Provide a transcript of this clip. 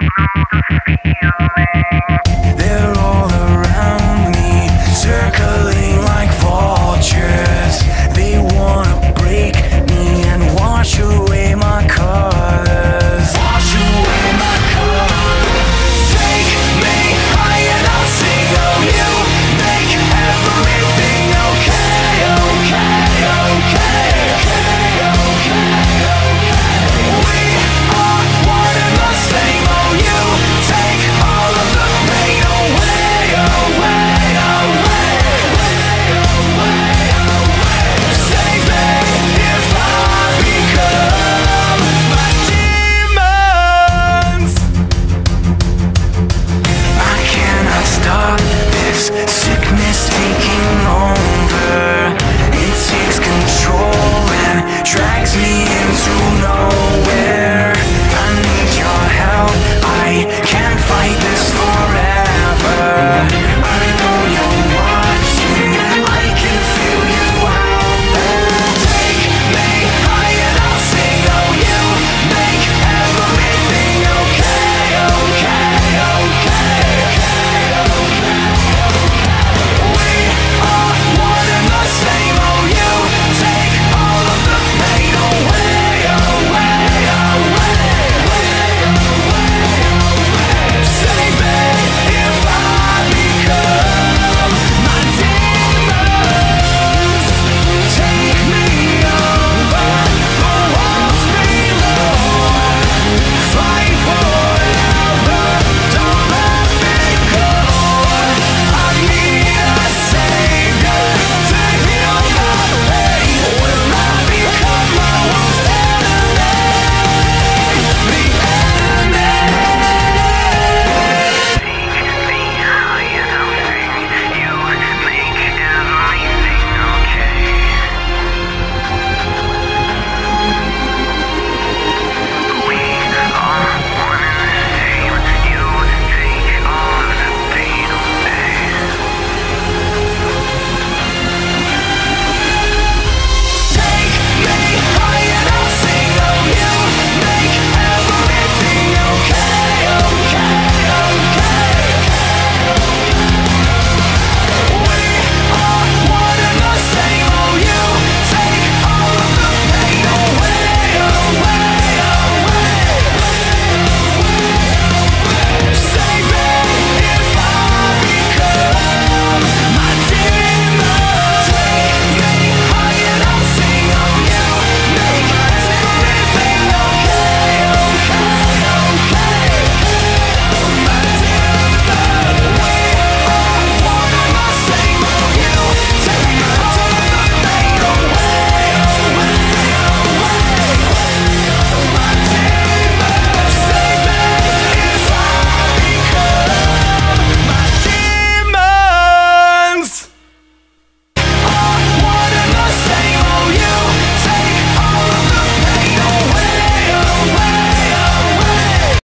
Ha ha ha!